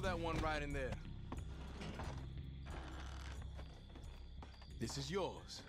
throw that one right in there. This is yours.